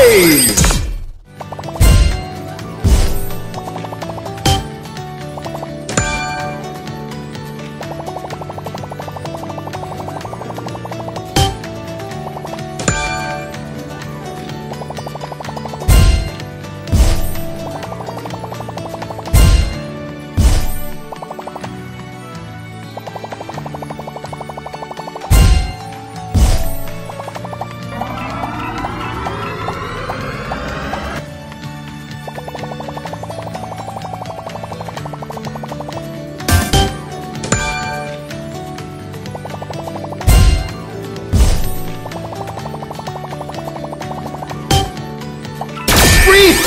plays!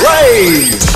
Free